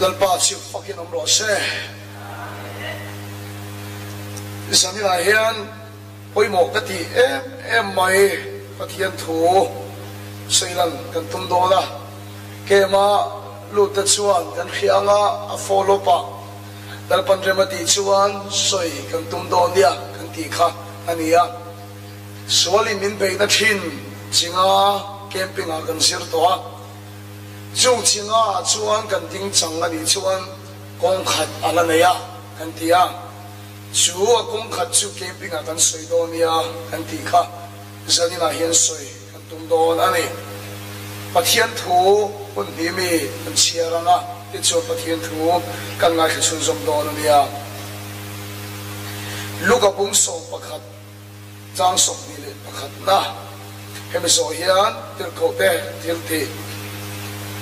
lalpa chi fakin om ro se sani la hian poi mo ka ti em em mai pathian thu seilan kan tum do la ke ma lu ta chuan kan khianga a follow pa dal pan rema ti chuan soi kan tum do nia kan ti kha ania suali min be na thin chinga camping a kan sir to a 就亲啊，祝安肯定涨啊，你祝安公克阿拉尼啊，肯定啊，祝啊公克就给兵啊，跟水多尼啊，肯定卡，就是你那咸水，跟东多那里，把天图问题你跟切了啊，一撮把天图跟那些村送多了尼啊，如果公所不克，张所你的不克那，还没说完，就搞袋天地。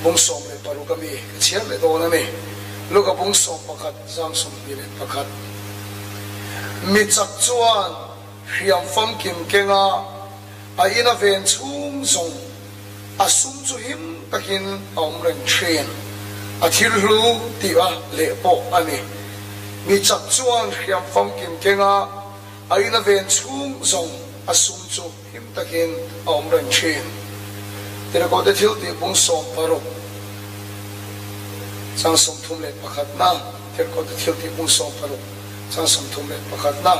Bung som le paru kami chia lên đô này lu ka bung som bắt zang som sông le lên mi chak chuan hiam fam kim kenga. A ina ven chung zong. A sum chu him takin om ren train a thil hlu ti a le po ani mi. Chak chuan hiam fam kim kenga. A ina ven chung zong. A sum chu him takin om ren train tira ko te thil ti bung som paro sang som thum le pakhat na tira ko te thil ti bung som paro sang sam thum le pakhat na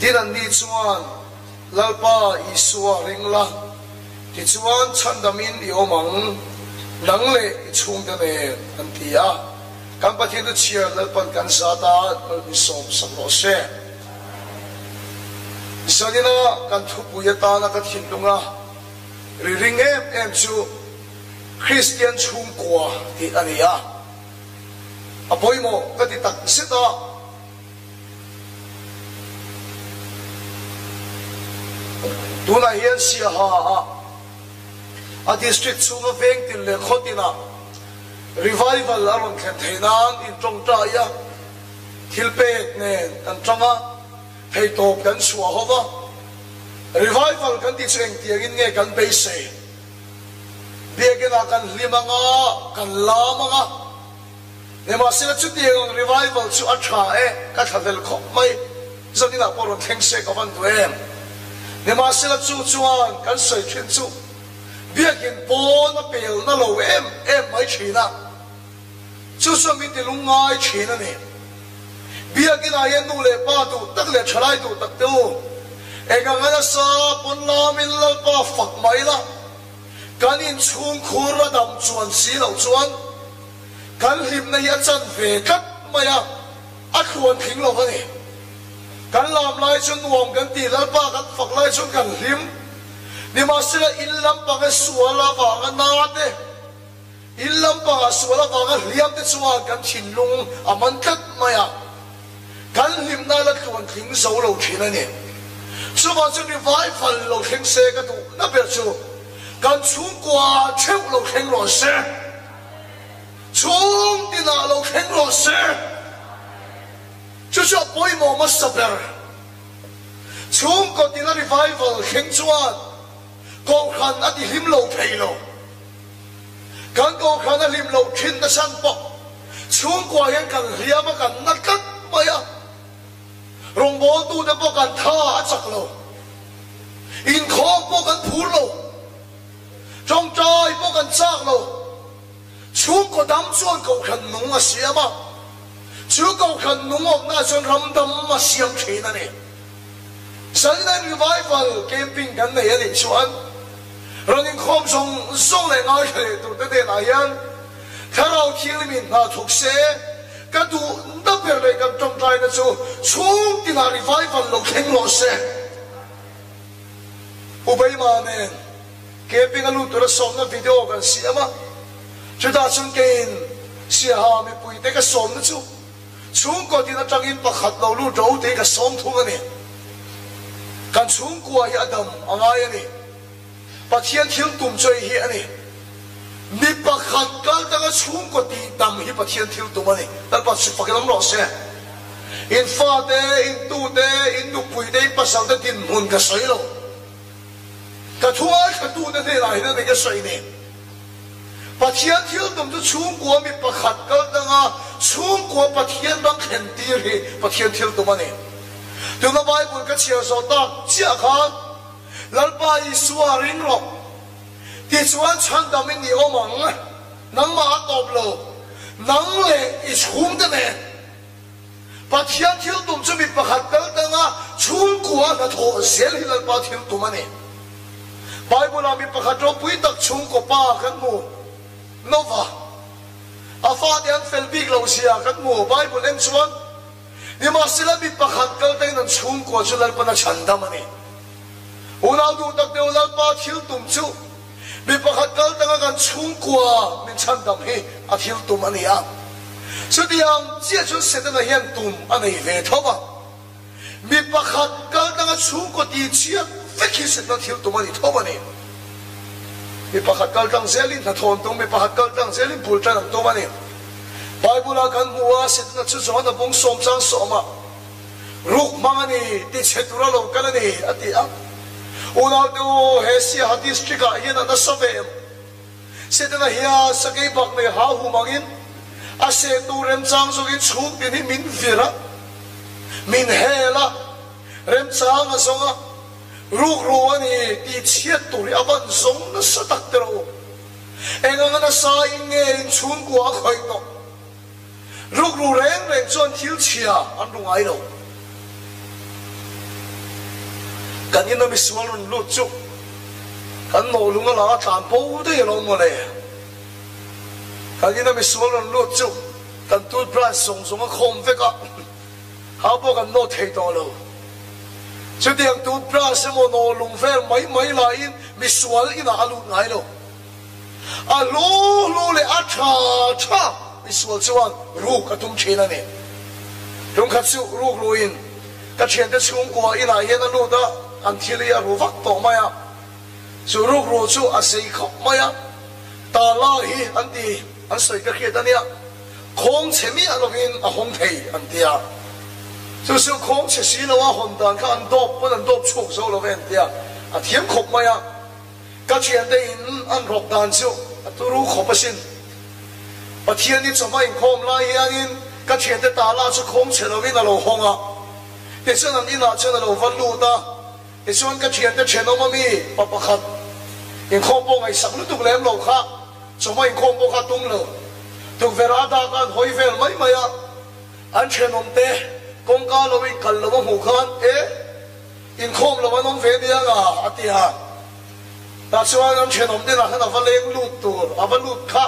tin an ni chuan lalpa isua ringla ti chuan chandamin i omang nang le i chung de ne an tia kan pathin tu chia lalpan kan sa ta ni som sam lo se sanina kan thu pu ta na ka thin lunga ri ring em em chu christian chung kwa ti ania apoi mo ka ti tak sita tuna hian sia ha a. A district chunga veng tin le khotina revival aron khen theinan in tong ta ya thilpet ne an tanga hei top kan suwa hova. Revival kan di seng tiangin nge kan beise. Biagin akan lima nga, kan lama nga. Nema sila chu tiang revival chu atra e, ka thadel khop mai. Zani na poron thengse ka van duem. Nema sila chu chuan kan soi chen chu. Biagin po na pel na lo em, em mai china. Chu so mi ti lungai china ni. Biagin ayen nu le pa tu, tak le chalai tu, tak tu. E sa pon min la pa mai la kan chung khur ra dam chuan si lo chuan kan lim na ya chan ve kat maya a khuan thing lo ka kan lam lai chun nuam kan ti lal pa kan fak lai chun kan lim. Ni ma sila in lam pa ka suala pa ka na te in lam pa ka suala pa ka liam te chuwa kan thin lung a kat maya kan lim na la khuan thing so lo thina chu ma chu ni vai fal lo thing se ka tu na ber chu kan chung qua cheu lo hình lo se chung đi là lâu hình lo xe chú cho bôi mồm mất sập bèr chung có đi nào revival khen chuan có khăn ở đi lim lâu thầy lâu kan có khăn ở lim lâu khen na san bọc chung qua hiện kan mà kan nát cắt maya 让魔都的不敢 tu cho vô cảnh tha rập lù, yên khó vô cảnh thủ lù, trong tay vô cảnh sát lù, Chúa có dám trôi cầu cái tu đắp về này cầm trong tay nó số xuống thì là revival lộc thánh lọ xe. Ubay mà nè kế bên cái luôn tụi nó sống nó video cái xe mà chúng ta xem cái xe hà mình bùi tế cái xong nó số, xuống có thì nó trang in bạc hạt đầu luôn đầu tế cái sống thua nè. Cái xuống qua hiện đầm à ai ngay nè. Bà thiên thiếu tùm chơi hiện nè. มีประคัดกันตั้งสูงกว่าตีดำฮิปเทียนทิวตัวมันนี่แล้วปัจจุบันเราเสียอินฟาเดออินตูเดออินดูปุยเดอปัสสาวะดินมุนก็สวยลงกระทั่วกระตูนั่นที่ไรนั่นก็สวยเนี่ยปัจจัยที่ตรงจะชุ่มกอวมีประคัดกันตั้งชุ่มกัวปัจจียนรักเห็นดีเลยปัจจัยที่ตรงตันนี่ตัวนั้นไปบนกระเชียวสอดตั้งเจ้าข้าแล้วไปสวารินหรอก ti chuan chan dam ni omang nang ma top lo nang le i chung de ne pathian thil tum chu mi pakhat kal danga chung kwa na tho sel hi lalpa thil tum ani bible ami pakhat ro pui tak chung ko pa kan mu nova a fa de an fel big lo sia kan mu bible en chuan ni ma sila mi pakhat kal te nan chung ko chu lal pana chanda mani unal du tak de ulal pa thil tum chu mi pakhat 你把哈卡当个中国，你惨得很，阿希尔多玛尼阿。昨天啊，接出十天的阿希尔多玛尼托吧。你把哈卡当个中国的一切，废弃十天的阿希尔多玛尼托吧。你把哈卡当西林那托玛尼，你把哈卡当西林布尔达那托玛尼。拜布拉干古阿，十天出十万的奉送三索玛。肉马尼，这舌头老干的阿天阿。ਉਹਨਾਂ ਨੂੰ ਹੈਸੀ ਹਦੀਸ ਚਿਕਾ ਇਹ ਨਾ ਦਸਵੇ ਸੇਦਨਾ ਹਿਆ ਸਗੇ ਬਗ ਮੇ ਹਾ ਹੂ ਮਗਿਨ ਅਸੇ ਤੂ ਰਮਸਾਂ ਸੁਗਿ ਛੂਤ ਬਿਨੀ ਮਿਨ ਫਿਰਾ ਮਿਨ ਹੈਲਾ ਰਮਸਾਂ ਸੋਗਾ ਰੂਖ ਰੋਵਨੀ ਤੀ ਛੇਤ ਤੁਰੀ ਅਬਨ ਸੋਨ ਸਤਕ ਤਰੋ ਐਨਾ ਨਾ ਸਾਇਨੇ ਇਨ ਛੂਨ ਕੋ ਖੋਇਨੋ ਰੂਖ ਰੋਰੇਨ ਰੇਨ ਚੋਨ ਥਿਲ ਛਿਆ ਅੰਡੂ ਆਇਲੋ Kanyina mi swalun luuk cuk, kanyo lungalangatang puhudihinong ngone. Kanyina mi swalun luuk cuk, tantul prasungsum akongvekak, an thi le ya ru vak to ma ya su ru ru chu a sei kho ma ya ta la hi an di an sei ka khe tan ya khong che mi a lo gin a hong thei an ti ya su su khong che si na wa hon dan ka an do pu an do chu so lo ven ti ya a thiam kho ma ya ka chi an dei in an rok dan chu a tu ru kho pa sin a thiam ni chu ma in khom la hi an in ka chi an de ta la chu khong che lo vin a lo hong a Thế sao làm như nào cho nó vẫn lụt ta? À? อิส่วนก็เชียนแต่เชนอมามีปะปะขัดยังโคบงไอสักลุตุกเล่มเหล่าข้าสมัยโคปงขัดตุ้งเหล่าตุกเวลาตากันหอยเวลไม่มายอันเชนอมเตะกงกาลวิกันลวงหูขันเอ๊ะอินโคมลวันน้องเฟดียงอะอติฮะตาสวานันเชนอมเตะนะฮะนะฟัลเลงลุตัวอาบลุตข้า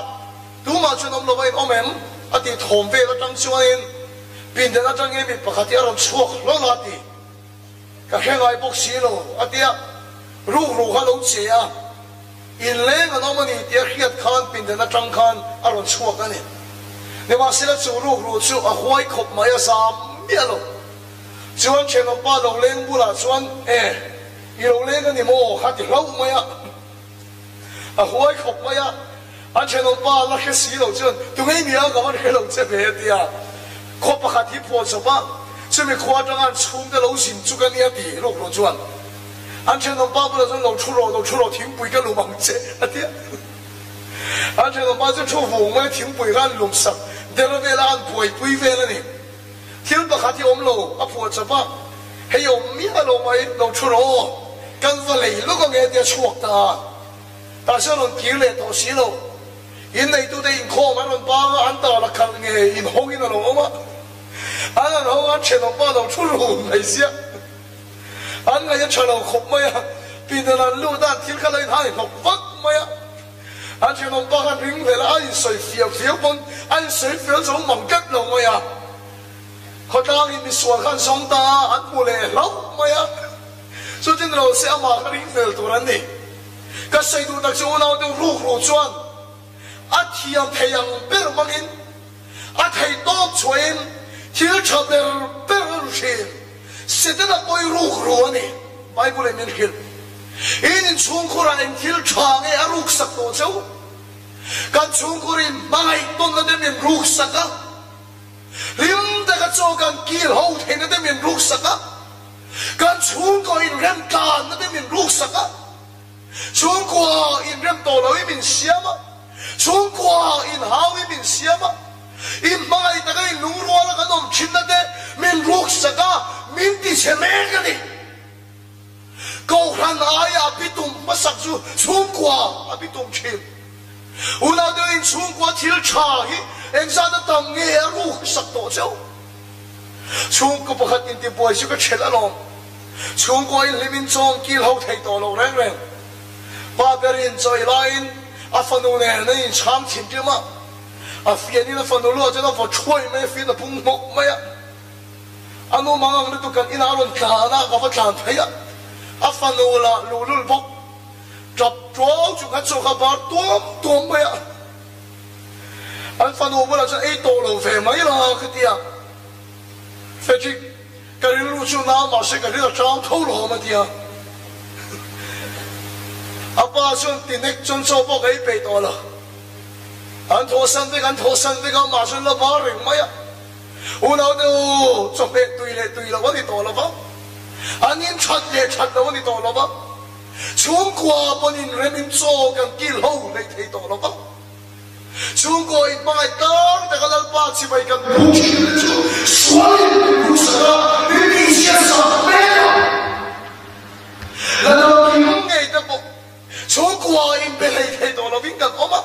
ดูมาเชนอมลวันอมเอ็มอติทอมเวลจังสวานินปีนเดนจังเอ็มปะขัดยารมสวกลอลาตี แค่ไอพวกกสีลงอาเดียรู้รู้ฮัลโหลเสียอินเลงอันนนมันอีเดียเครียดคานปินเดนจังคานอารมณ์ชั่วกันเนี่ยในว่าสิละจู่รู้รู้จู่อหวยขบมาเยอะสามเบี้ยลงชวนเชนปาดเราเล้งบุลาชวนเอออีเราเล้งกันนี่โมขัดเราไม่อะอหวยขบมาเยอะอันเชนป้าละแค่สีเราวนตรงนี้มีอะไรกับมันแค่เราจะเบียดเดียขบประคัดที่พอสบ้าง 这么夸张啊！村的楼心就跟你要跌落了转，俺前的巴不得说楼出楼都出楼停背个楼房子，阿爹，俺前头巴就出屋，我也停背个楼上，得了为了俺背背为了你，听不下去我们楼阿婆吃饭，还有米的楼没楼出楼，跟不来那个俺爹错的，但是侬进来到西楼，因内都得因靠俺们巴个俺打了坑个，因后的的楼嘛。俺那老候俺吃八东出肉那些，俺那些车东好么呀？比他那六大天干那一趟好，么呀？俺吃东八汉冰肥了，俺水肥肥一，俺水肥就猛根了么呀？可他给你说看上哒，俺不来了么呀？所以老说嘛，俺冰肥了突然的，可是你突然说那我如如酸，太阳太阳白了么根，太阳吹。Chuyện sẽ đến là bôi rục rục anh Bible mình hiểu in chung khura in thiếu cho nghe à rục sắc tổ châu cái chung mang mai, tôn là đem mình rục sắc á. Lim ta ka cho kan kil ho the na de min ruk saka kan chung ko in rem kan na de min ruk saka chung ko in rem to lo min siama chung ko à, in hawi min siama in mai ta kai la min ruk saka min ti se me ka aya pitum masak chung kwa apitum chin una de in chung kwa thil cha hi eng sa na tam nge sak to chau. Chung ko pakhat in ti boy su ka chela long chung kwa in limin chong kil ho thei to lo reng reng. Ba berin choi lain a fanu ne in cham thim ti ma. 啊，飞你那放到罗，就那放吹没飞的崩毛没呀？啊，我忙忙的都跟伊那轮卡那个发长腿呀，啊，放到啦，路路跑，抓抓住个抓个把多多没呀？啊，放到我了，这一刀路飞没啦，个的呀，飞去，跟人路就那嘛些个人长头了么的呀？阿爸兄弟，你真做不给背多了。安托山的安托山的个马上了巴人嘛呀，我老豆做咩对嘞对了，我的多了吧，安人穿嘞穿了我的多了吧，中国把人人民做跟地老嘞太多了吧。中国一帮当这个老八七八个农民族，所有不是的，你明显是没有。难道你们爱的不？中国人本来太多了，民间好吗？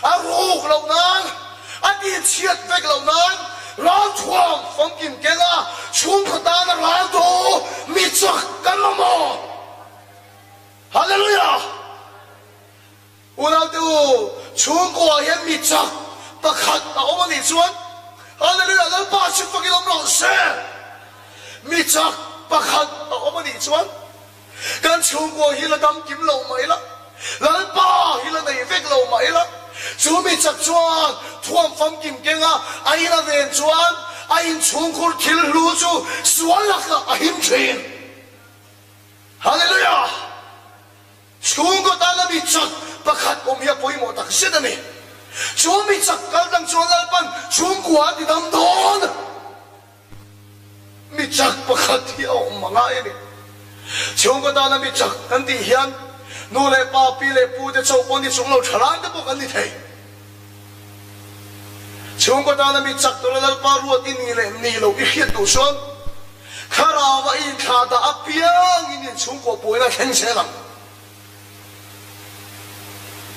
啊胡老娘，啊你切这老娘，老床放进给啦，冲苦大的老多，你做干么么？哈利路亚！我那都冲过也没做，不看那我们的尊，哈利路亚！咱把心放给我们老师，没做不看那我们的尊。跟全国一了，咁点路咪啦？咱把一了，你飞路咪啦？ 주미 착주한 투한 팜김 갱아 아이나 된 주한 아인 총골 길 루주 스왈라카 아임 죄인. 할렐루야! 좋은 거 달라비 첫 바깥 오미야 보이모 딱 시드니. 주미 착갈당 주한 알반 좋은 구하디 담돈. 미착 바깥이야 엄마가 이니. 좋은 거 달라비 착 근데 희한 努来把比来不的走不的中老吃烂的不跟你提。穷国大那边砸到了把落地泥来泥路一黑都酸，看到我一看到阿彪，你呢穷国不那天气冷，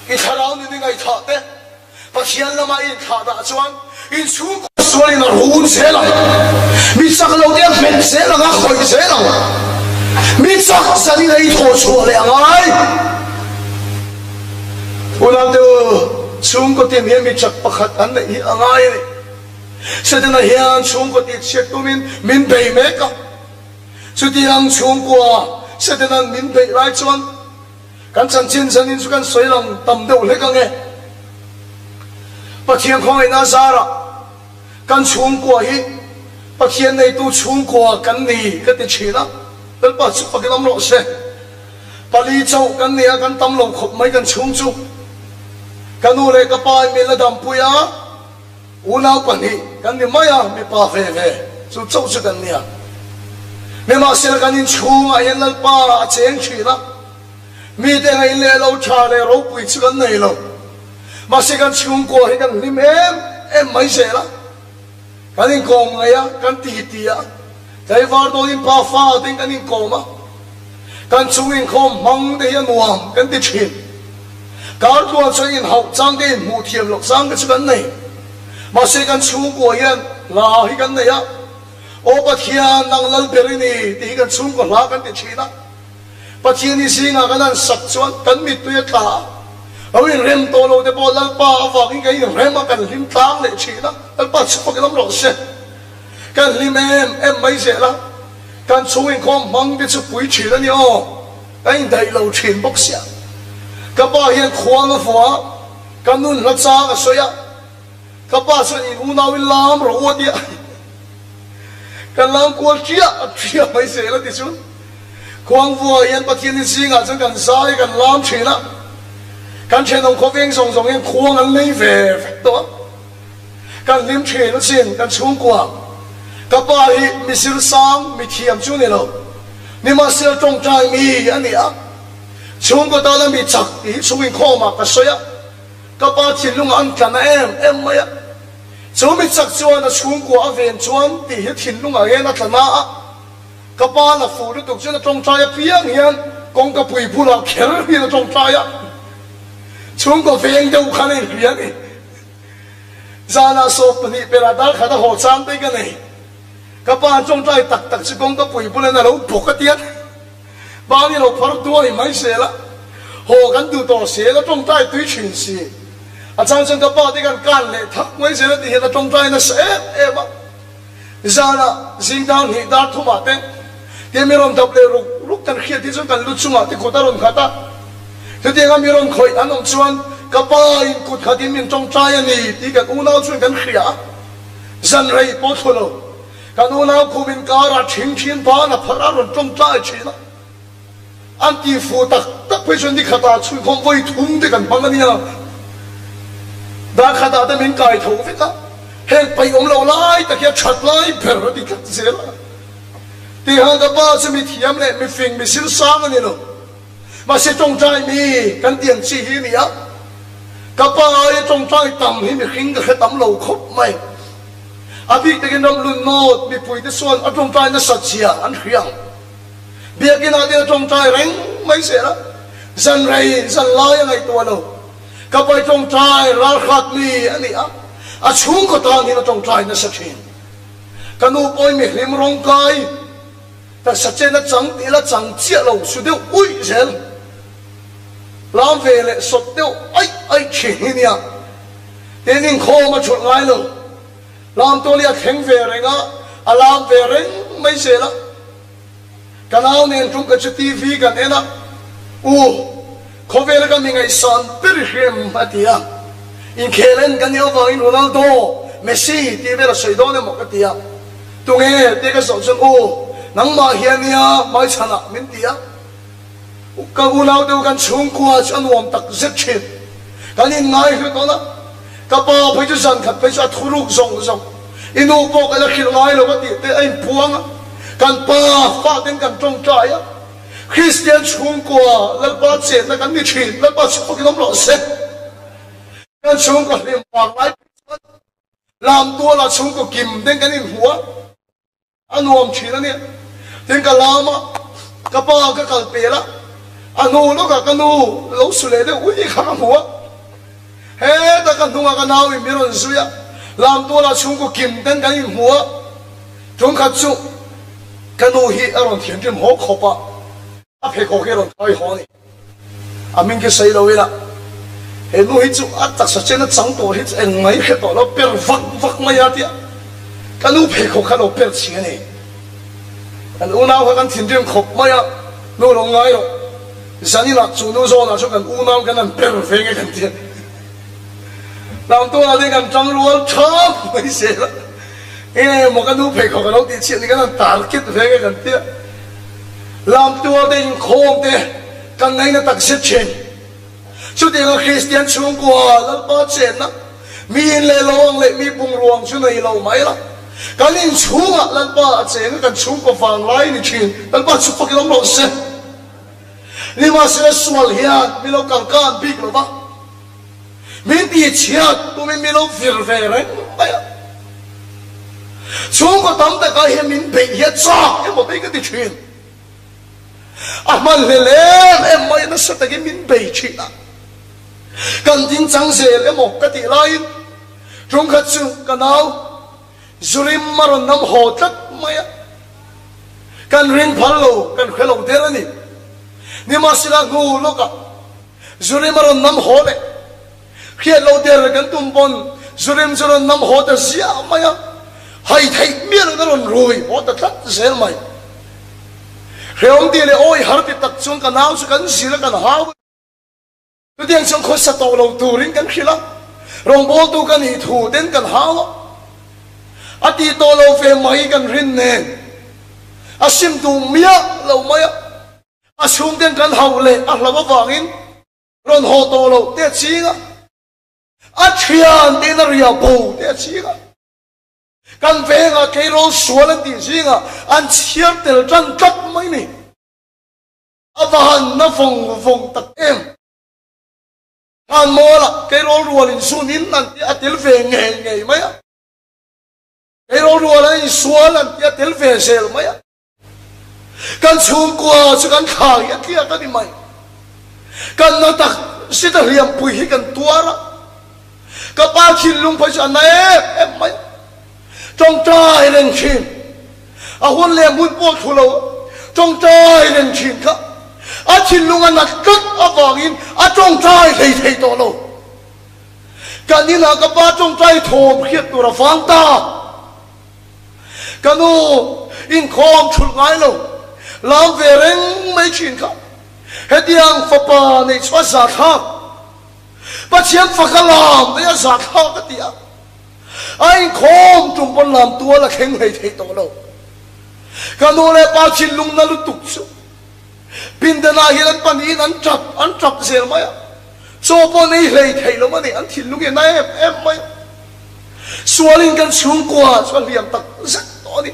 一看到你那个一看的，把天那么一看到酸，一穷国说你那胡扯了，你砸到点粉扯了，阿灰扯了。Chắc sẵn lấy thổ chùa lẹ ngay u làm điều chúng có tiền hiền mi chắc bạc hạt anh này ngay này sẽ đến là hiền chúng có tiền chết tu min min bày mẹ cả chú tiền chúng qua sẽ đến là min bày lại chuan kan chan chin chan in chu kan soi lam tam deuh le ka nge pathian khoi na zara kan chung kwa hi pathian này tu chúng kwa kan ni cái ti china bel pa chu pa kinam lo se pali chau kan nia kan tam lo khop mai kan chung chu kanu le ka pa mi la dam puya una pa ni kan ni maya mi pa ve ve chu chau chu kan nia me ma sel kan in chung a yen lal pa a cheng chi la mi te ngai le lo cha le ro pui chu kan nei lo ma se kan chung ko he kan lim em em mai se la kan in kong ya kan ti ti ya 再一个，到你们巴伐，你们看你们穷吗？看你们穷，忙的很，忙，看你们吃尽。卡尔托尔说：“你们好脏的，没地方落脏，吃不呢？嘛，说你们穷过人，哪会干那样？我把天当老爹的呢，你们穷过哪会吃呢？把天一升，我干了十天，等米都要塌。我们雷姆到了，就跑到巴伐，你们看，雷姆干了几天，吃呢？等把食物给他们留下。” Chú cái em em mấy sẽ lắm? kan xuống in khom mang đi chú bụi chỉ là nhau anh đầy lâu chuyện bốc xia các bao hiện khoan nó phá. Kan nun lát xa cái xoay á. Ka pa sun in u naw lam ro o dia kan lam ko chia chia mai se la ti sun kwang vua yan pathian ni singa chung kan sai kan lam thina kan chen dong ko veng song song yan khuang an nei ve ve to kan lim che nó xin kan xuống kwa pa hi mi sil sang mi thiam chu ne lo ni ma sil tong trai mi ani a chung ko ta la mi chak ti chung in kho ma ka soya ka pa thi lung an kan em em ma ya chu mi chak chuan a chung kwa ven chuan ti hi thin lung a he na thana a ka pa na fu lu tuk chuan tong trai piang hian kong ka pui pu la kher hi na tong trai a chung ko veng deuh khan in hian ni zana so pani pera dal khada ho chang te ka nei các bạn trong trai tặc tặc chi công các bụi bùn le na bốc cái ka bao nhiêu ni lo phar tu ai mai se la ho kan tổ to se la trong trai tui chin à a chang các bạn đi te kan lệ, le thak mai là la ti la trong trai na em mà ba là zing down hiện dar thu ma te te làm rom dap le rục ru kan khia ti chu kan lu chunga thì cô ta làm ron khata te te mình làm khởi anh anom chuan các pa in khát thì mình trong trai này thì các u กันูนาวคุมินการะชิงชินพานะพระรนจงใจชินะอันที่ฟูตักตักไปชนที่ขตาชุยคงไว้ทุ่มด้วกันพังเนี่ยดาขตาแต่มินกายถูกฟิกะเฮงไปอมเราไล่ตะเคียนชัดไล่เผรดิกันเสียละที่หางกับบ้าจะมีเทียมเลยมีฟิงมีสิลสามนี่หรอมาเสีจงใจมีกันเตียงชี้หินี่อะกับบ้าจงใจต่ำให้มีขิงกับขตำเราครบไหม abi bị cái năm luôn nốt bị bùi cái xuân ở trông trai nó sạch chia ăn hiang biết cái nào đi trông trai rèn mấy sẽ la. Dân rầy dân lai ngày tua đâu các bà trai ra khat mi anh a. A à ko ta thì nó trông trai nó sạch hiang cái nụ bôi mi hlim rong cay ta sạch trên nó trắng tí là trắng chia lo, su de ui zel. Lam ve le sốt tiêu ai ai chi ni ya nên khó mà chuột ngay luôn ลามตัวเรียกแข็งเฟรงอ่ะอาลามเฟรงไม่เสียละกันเอาเนี่ยจุกกระชทีวีกันเอ็นะโอ้เขาเฟรงก็มีไงสันเปรี้ยมาเดียอินเคเลนกันเนี่ยฟังอินโรนัลโดเมสซี่ทีเวลสุดโดนเนี่ยหมดเดียตรงเงี้ยเด็กก็สงสัยโอ้นังมาเฮียเนี่ยไม่ชนะมินเดียกับกูเราเดียวกันช่วงกูอาจจะนวมตักเสียชีวิตกันยังไงก็ต้องนะ ka pa chu san khat phai sa thuruk zong zong. Inu po ka la khil ngai lo ka ti, te ai puang kan pa fa den kan trong cha ya. Christian chung ko la pa che na kan ni chin la pa chu ki nom lo se. Kan chung ko lim wang lai. Làm tua là chung ko kim den kan in huwa anuam na ni. Den ka lama ka ka kal pe la. Anu lo ka kanu lo su le de ui, kha hua 哎，大个弄那个哪位没人手呀？那么多了全国金灯跟一火，中看中，跟东西那种天真好可怕，阿皮可给侬太好呢。阿明给谁路会了？黑路黑就阿达实现了长多些，哎，没看到那边翻翻么呀的？跟侬皮黑看到边钱呢？哎，我那会跟天真可么呀？侬弄哎哟，像你那做多说那就跟乌脑跟那边飞个肯定。làm tôi là đi cầm trăng luôn chớp mấy xe đó ê một cái nút phải có cái nút tiền chuyện thì cái thằng tàn kết về cái gần tiếc làm tôi đến khôn thế cần ngay nó tặng xếp trên chú tiền là Christian xuống qua lắm ba chuyện lắm mi in lệ loang lệ mi bùng ruộng chú này lâu mấy lắm cái nên xuống à lần ba chuyện nó cần xuống qua vàng lái này chuyện lần ba chụp phải cái lông lông xe นี่มาเสียสวลเฮียมีเรากังการบิ๊กหรือเปล่า ba min ti chiat mình min milo fir vere baya Chúng ko tam ta ka he min be hiat cha cái mo cái cái chuyện à mà lê lê em mới nó sẽ ta ge min be chi cần tin chẳng dễ le mo cái ti lai chung nằm hồ ka nau zurim cần nam ho lộ cần kan lộ phalo kan khelo nhưng mà sẽ là ngu lo mà rồi nằm hồ ho khi lâu tiền là cần tum bon zurim zurim nam hô ta xia mày á. Hay thấy miếng nó luôn rồi hô ta thắt xé mày. Khi ông đi là ôi, hở thì tật xuống cả nào xuống cần gì là cần hao tôi đang xuống khói sát tàu lâu tu rin cần khi lắm. Rong bố tu cần hì thủ đến cần hao à đi tàu lâu về mấy cần rin nè à xin tu miếng lâu mày á. À xuống đến cần hậu lệ à là bao vàng in. Rồi hồ tàu lâu tiệt xí nữa a thian te na ria bo te chinga kan ve nga ke ro sual ti chinga an chiar tel cấp mấy mai ni avahan na phong phong tak em. Han mola ke ro rual in sunin nan ti atil ve nge nge mai ke ro rual in sual an ti về ve sel mai kan chung kwa chu kan kha ya kia kan ni mai kan na tak si ta hiam pui hi kan tuara ก็ป้าชินลุงพชนะเอ๊ะเอฟไหมจงใจเร่งชินอาหุ่นเลียงหุ่นปวดทุเลาจงใจเร่งชินครับอาชินลุงอันนัดกัดอาบอกอินอาจงใจเที่ยเที่ยตัวเรากันนี้นะก็ป้าจงใจโทบเขียดตัวฟังตากันโนอินคอมชุดไงเราลำเวรงไม่ชินครับเฮ็ดยังฟ้าป่าในสวนสักค่ะ ปะเชียงฝักลามไม่ยสักข้ากติอะไอ้โคมจุ่มบนลำตัวละแข็งเลยไทยตัวเรากันโนเลป้าชิลุงนั่นลุตุกซุปินเดนาฮิรันปานีนันจับอันจับเสียไหมอะโซปนี่เลยไทยเราไม่ได้อันทิลุงยังไงเอ็มไหมสวนลิงกันสูงกว่าสวนเหลี่ยมตักสักตัวนี้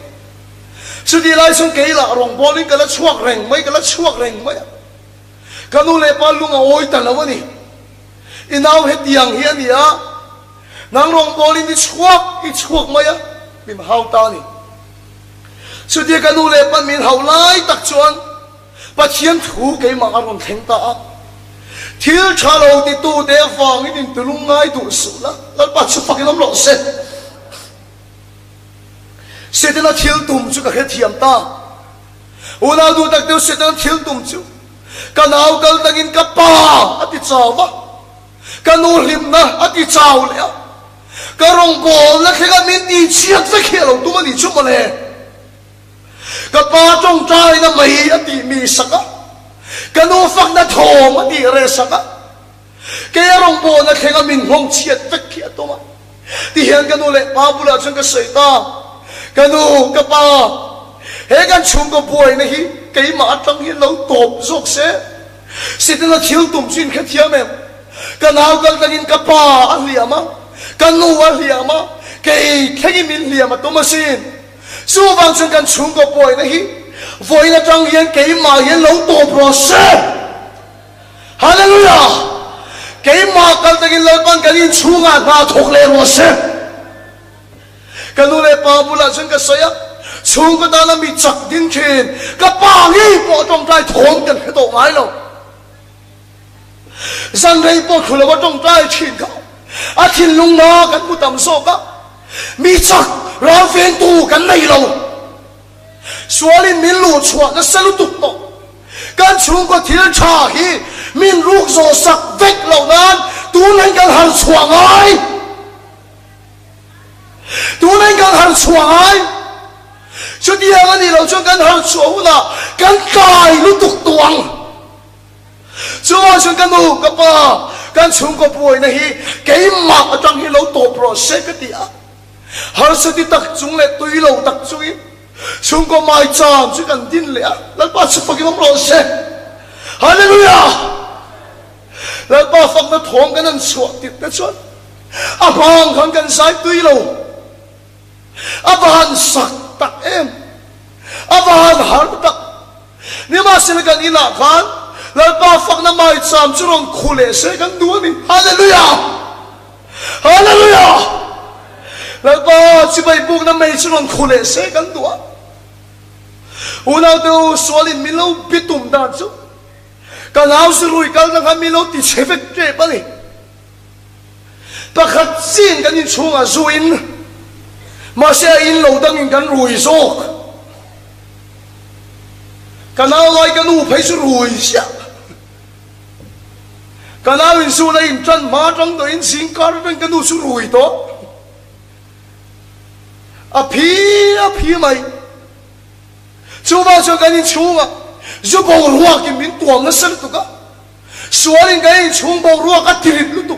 สุดที่ไรสุดเกล้ารองบอลลิงกันละช่วงแรงไหมกันละช่วงแรงไหมกันโนเลป้าลุงเอาะโอ้ยแต่ละวันนี้ 一闹黑天黑天呀，那农忙的收工收工呀，没好打呢。所以，干农活没好赖，打算把钱投给马龙青塔。天桥路的多地方一定都买多少啦？那把书包给他们落上。谁在那天中午就给黑天打？我那都打掉，谁在那天中午？那我搞的那块地，咋办？At đi chào lẽ. Cái rong bò nó khi cái mình đi chiết với khi lâu tụi mình đi chụp mà lẽ cái pa trong trai na mày at đi mi sắc á. Cái nô phật na thò at đi re sắc á. Cái rong bò nó khi cái hong không chiết với kia tụi mình đi hiện cái nô lệ pa bù là trong cái sợi ta. Kanu kapa he kan chung ko boy na hi kei ma tang hi lo top zok se sitin na thil tum chin kha thiam em kan hau kal tangin kapa aliama kanu aliama kei khegi min liama to masin su wang chung kan chung ko boy na hi voi na tang hian kei ma hian lo top pro se hallelujah! Cái ma kal in lo pan kan in chunga na thok le ro se nu le pa bula chen ka saya chung ka dana mi chak din khin ka pa ngi po trong tai thong kan he to mai lo สังไรปอคุลว่าต้องได้ชินเขาอาทิตลุงนากันผู้ต่ำโซกะมีจักราเฟนตูกันในเราสวาลินมิลูชวาและสลุตุกตอการชูก็เทียนชาฮีมินลูกโซสักเวกเหล่านั้นตัวนั้นกันหันสวางไอตัวนั้นกันหันสวางไอชุดเดียวกันนี่เราช่วยกันหันสวงนะกันกายลุตุกตวง cho gan nu cái ba gan chúng có bùi này. Cái mặt ở trong hi lâu tổ process cái gì har sự đi tập chung lại tùy lâu tắc ý. Chúng có mai chọn chúng cần tin lẽ. Lần ba sẽ phải cái process hallelujah! Lần ba phật nó thong cái nên chuột tiệt cái chuột à bằng không cần sai tùy lâu abahan à, sak tak em. À har hard ni nếu mà xin ina kan la ba แล้วก็ฟักน้谁敢า你ด์สามชุดลง这北部那เซอร์谁敢多？我那都说นี่ฮาเลลูยาฮาเลลูยาแล้วก็ชิบไปปุ๊บแล้วมีชุดลงคูเลเซ Kanawin sunay imchan matang do in singkar ben kanu surui to. Api api mai. Chuba cho kanin chunga. Zo bong ruwa ki min tuang sel tu ka. Suarin kanin chung bong ruwa ka tirin lutu.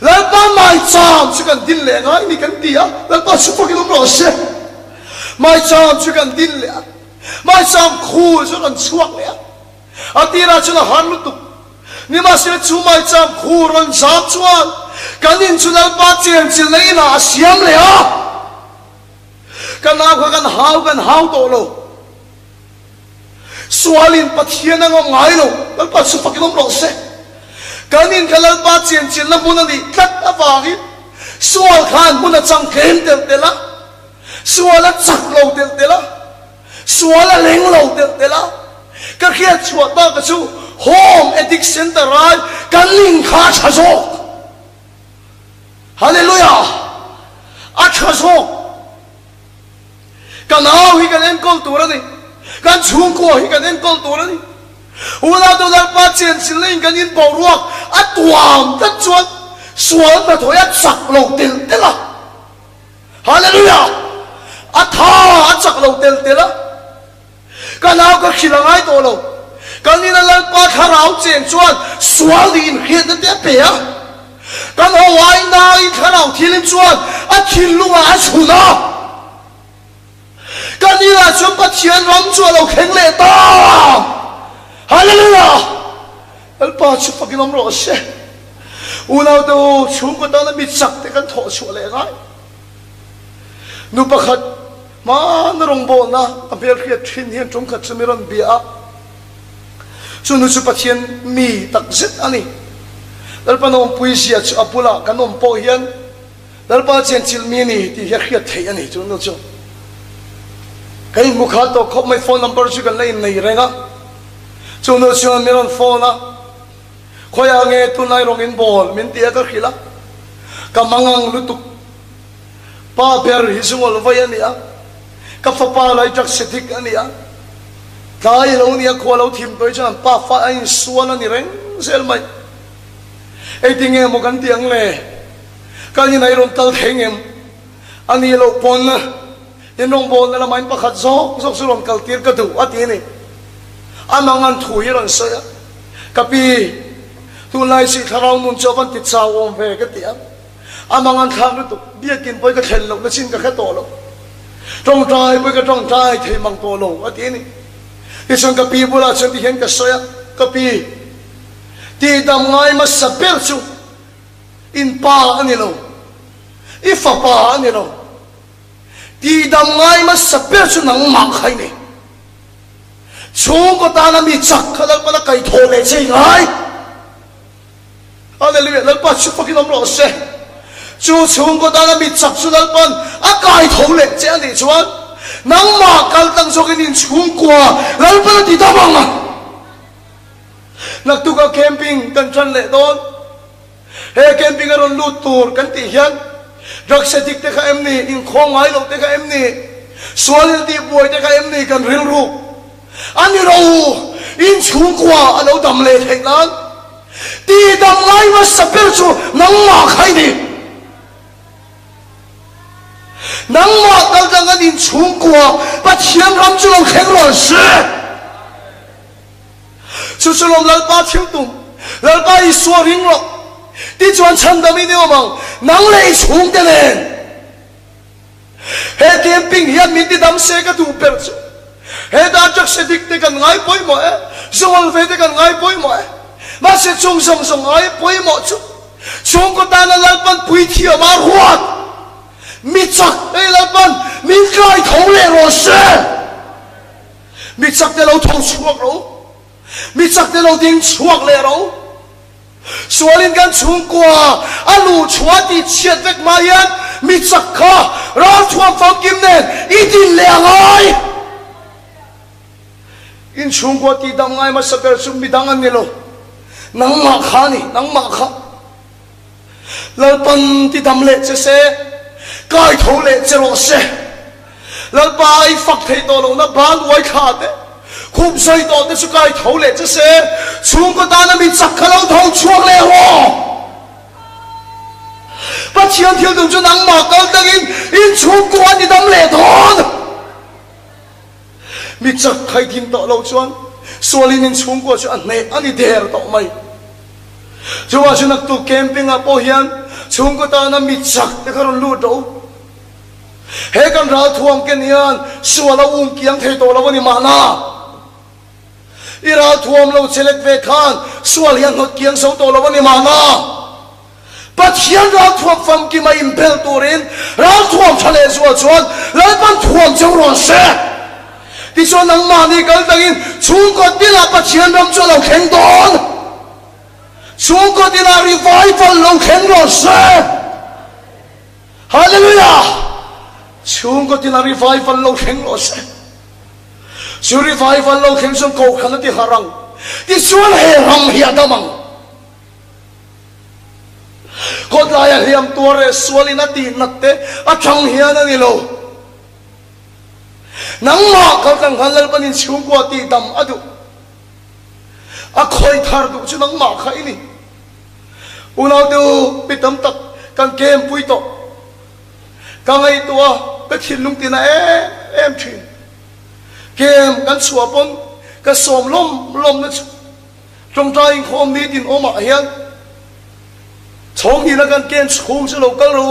Lalpa mai cham cukan din le ngai ni kan dia. Lalpa chu pa kilom lo se. Mai cham cukan din lenga, Mai cham kuwa su kan chuak le. Atira chu na han lutu. นี่ม你เสียชู้人山川，赶紧出来把钱进来拿香了啊！กันเอากันหาวกันหาวโตโลสวาลินปะเทียนงงไงโลแล้วปัจจุบันกินมรสเซกันนินกันแล้วปาเจียนเจียแล้วมุนันดีตัดตะฟากิสวาลขานมุนันจังเกมเดลเดละสวาลจักโลเดลเดละสวาลเล็งโลเดลเดละก็เขียนชัวต้าก็ชู home ethic center rai kan ling kha cha zo hallelujah. A cha zo kan au hi kan en kol tu ra ni kan chung ko hi kan en kol tu ra ni ula do lang pa chen sin ling kan in bảo ruak a tuam ta chuan suan ta thôi à chặt lầu tiền thế là hallelujah. A tha a chak lo tiền thế la kan nào ka khilangai to lo kan in lan pa kharau chen chuan swalin hian te pe a kan ho wai na in karau, tilin chuan a thil lunga a chuna kan in la chuan pa thian ram chuan lo kheng le ta hallelujah al pa chu pakin om ro she ulau do chu ko ta na mi chak te kan tho chu le gai Nupakat, man rong bo na a bel khiat thin hian chung khat chamiran bia Sunod sa patient, mi taksit ani. Dal pa noong puisya at apula, kanong po yan. Dal pa siyan silmini, di yakyat tayo ani. Sunod siya. Kaya mukha to, ko may phone number siya kan lain na irenga. Sunod siya meron phone na. Kaya ang ito na irong inbol, minti ka kila. Kamangang lutuk. Pa, pero hisungol ba yan niya? Kapapalay tak sitik niya? Cái lâu nia qua lâu thìm tôi chẳng ba phát anh xua nó ni reng sel mai ai tiếng nghe một cái tiếng lệ cái như này rồi tao thấy em anh đi lâu bốn nữa nên ông bốn là mình bắt khát zok zok xuống làm cái tiếng cái đủ át tiếng này. Anh mang anh thui rồi sao kapi tu lai si thao nôn cho văn tịt sao om về cái tiếng anh mang anh thang nó tụ biết kinh với cái thèn lộc, nó xin cái khát tổ lộc. Trong trai với cái trong trai thì mang tổ lộc át tiếng này ti sang kapi bula chen ti hen ka soya ya kapi ti dam ngai ma sa per chu in pa ani lo i fa pa ani lo ti dam ngai ma sa per chu nang ma khai ne chung ko ta na mi chak khá pa bắt kai thô lệ chơi ngay Hallelujah. Lal pa chu cái om lo se chu chung ko ta na mi chak chú lal pan a kai thô lệ chơi anh chuan nang mà cái tăng số cái nhìn chúng qua lần bắt đi ta bằng à nặc tu cái camping cần chân lệ đón he camping ở lút tour cần tỉ hiện, rắc sẽ thích thế em nè in khong ai lộc thế em nè sual đi bồi thế em nè cần ril ru anh đâu in chung qua anh đâu đầm lệ thành lan đi đầm ngay mà sắp bê chu nắng mà khai đi nắng mà đang đang anh in chung qua把天让住了开老师就是我们把听懂老把一说明了你转成的没有吗能来冲的人黑天兵一面的当些个都别做 he da chak se dik te kan ngai poi mo e zol ve te kan ngai poi mo e ma se chung song song ngai poi mo chu chung ko ta na lal pan pui thi ma ruat Mi chak e lal pan mi kai thong le ro se mi chak te lo thong chuak ro. Mi chak te lo ding chuak le, ro. Sualin gan chung kwa. Alu, chua ti chiat, vek ma yan mi chak kha ra chuam phang kim, nen. I din le ngai in chung ko ti dam ngai, ma, sa per chung mi dangan ni, lo. Nang, ma, kha, ni. Nang, ma, kha. Lal pan ti, dam 该土嘞这落些，那拜佛提多路那把外卡的，苦水多的是该土嘞这些，从个单那米扎克老头出来哦。把钱跳动就能马高登因因出国你当来团，米扎开天到老庄，说你能从国就按你按你得到没？就话就那都 camping 啊，保险，从个单那米扎那个路走。He kan ra thuam ken hian suala um kiang thei to lawani mana. Ira thuam lo chelek ve khan. Sual hian hot kiang so to lawani mana. Bắt hiền ra thuốc phẩm kim mai impel turin. Ra thuốc thale zuwa chuan lai ban thuốc châu ron se. Ti cho nang ma ni kal tangin. Chung ko tila bắt hiền ram cho lo khen don chung ko tila revival lo khen ron se. Hallelujah! Siyong ko tinarevival lo heng lo se. Siyo revival lo heng siyong kaw ka na ti harang. Ti siyong herang hiyadamang. Kod layan hiyang tuware suali na ti natte at ang hiyanan nilo. Nang makal kang halal pa nin ko ti dam adu. Ako'y tarduk siya nang makaini. Unaw do pitamtak kang kempuy to. ka ngai tua ka thin lung tina em em thin kem kan sua pon ka som lom lom na trong ta in khom ni tin oma hian chong hi la kan ken khum se lo kal ro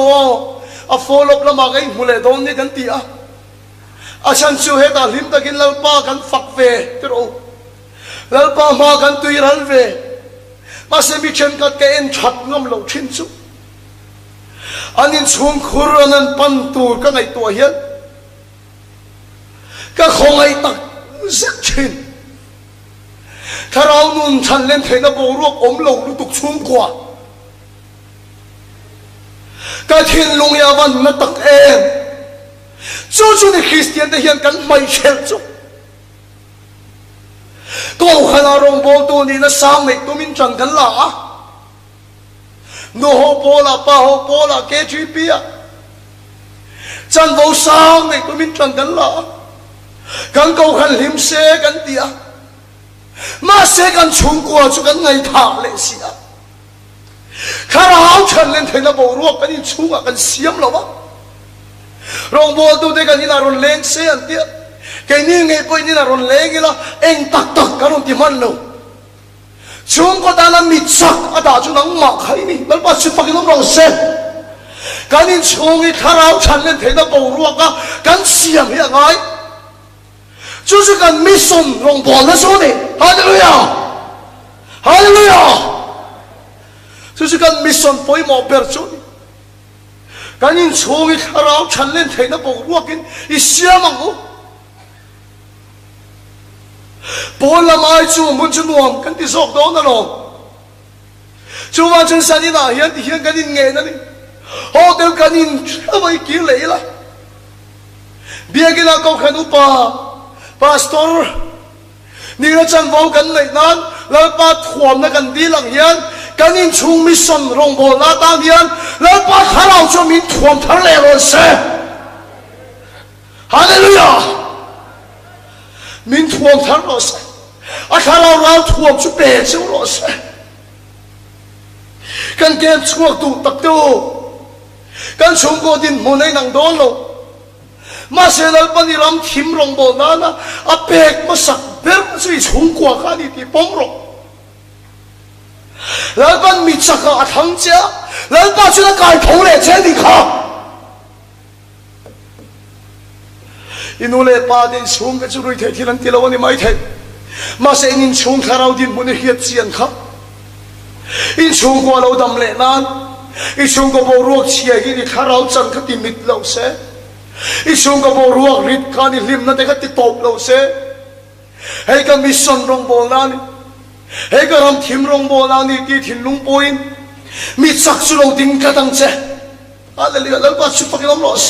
a follow la ma gai mule don ni kan ti a a chan chu he ta lim ta kin lal pa kan fak ve pero lal pa ma kan tu i ral ve ma se mi chen kat ka en chat ngam lo thin chu อันนี้ชุมคุรนั้นปั่นตัวก็ไงตัวเฮียนก็คงไอตักสักชินถ้าเรานุ่นฉันเล่นเทนโบรวบอมลงลุตุกชุมกว่าก็เทียนลงยาวันนัตักเองจู่จู่ในคริสเตียนได้เห็นกันไม่เชื่อจู่ก็ขนาดรงโบตัวนี้นะสร้างในตัวมินจังกันละ 我好波啦，咆吼波啦，KGB 啊。真无生的都勉赚忍耐。敢高恨脸射紧敌人。妈射紧村姑啊，射紧泥潭。你试下。卡拉好长令停了无路，赶紧冲啊，赶紧闪了啊。龙我都得赶你那轮靓射啊，你。给你爱背，你那轮靓的啦。硬哒哒，搞到点蚊咯。Chum ko tanam mi chak at achu nang makai ni. Dal pa si pakinom rong se. Kanin chungi karao chanen tena bawruwa ka kan siyam hiya ngay. Chusu kan misum rong bola so ni. Hallelujah. Hallelujah. Chusu kan misum poi mo perso ni. Kanin chungi karao chanen tena bawruwa kin isyamang ko. 亚，哈利路亚。就是跟 mission 不毛边做的，赶紧从一看到陈连天那部落跟一下嘛我，波拉买住门就弄跟你说到那咯，就完成三年那现在现赶紧眼那里，好的赶紧这么一给来了，别给他搞看到吧，pastor，你 min thuang thar lo sa a kha lo ral thuang chu pe chu lo sa kan kem chuak tu tak tu kan chung ko din mo nei nang don lo ma se dal pani ram thim rong bo na na a pek ma sak ber chu chung kwa kha ni ti pom rong แล้วก็มีจักรอัฐังเจ้าแล้วก็ชุดกายผงเหล่เช่นนี้ครับ อินูเลปาดินชงก็จะรุยเททีลันติลาวันี่ไม่เทมาเซนินสูงคาราวดินมุนเฮียเซียนครับอินชงกว่าเราดำเละนั้นอินชงก็บอรวกเชียกินคาราวจันก็ติมิดเราเซอินชงก็บอรวกฤทธิ์การิลิมนั่นแต่กติตบเราเซให้กันมิชชันรองบอลนั้นให้กันรำทีมรองบอลนั้นที่ถิ่นลุงปุยมิสักสุโลดิ้งกระตังเซอะไรเหลือแล้วก็ชุดปักน้ำร้เซ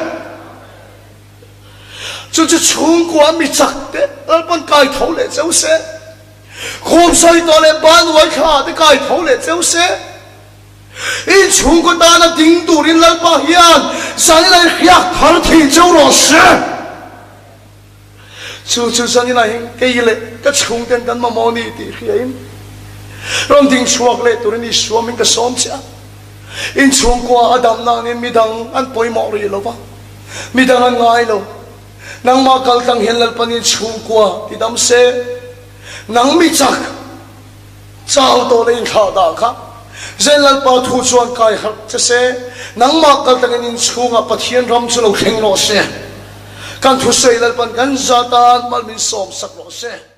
就是全国还 sungguh, aneh cak 班外卡的盖土来装修，因全国大 leceuse. Kau sayo, tony, paling wai kah deh kaito leceuse. Incungguh, tony, 的了吧？没当安矮喽 nang makal tang hian panin chung ko ti se nang mi chak chao to le kha da kha zelal pa thu chuan kai har che se nang makal tang in chunga pathian ram chulo kheng lo se kan thu sei lal pan kan zatan mal min som sak lo se